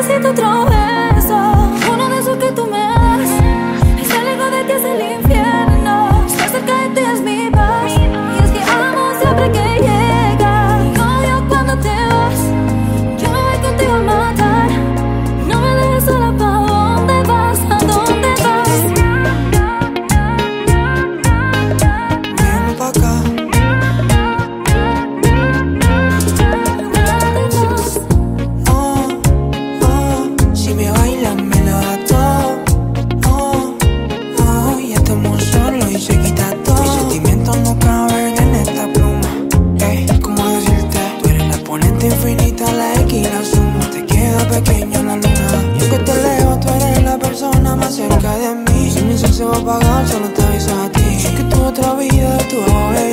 necesito otro oh, si me bailan me lo da todo. Oh, oh, ya estamos solos y se quita todo. Mis sentimientos no caben en esta pluma. Eh, ¿cómo decirte? Tú eres la exponente infinita, la X la suma. Te queda pequeño la luna. Y aunque te lejos, tú eres la persona más cerca de mí. Si mi sol se va a apagar, solo te aviso a ti. Sé que tu otra vida, tu agua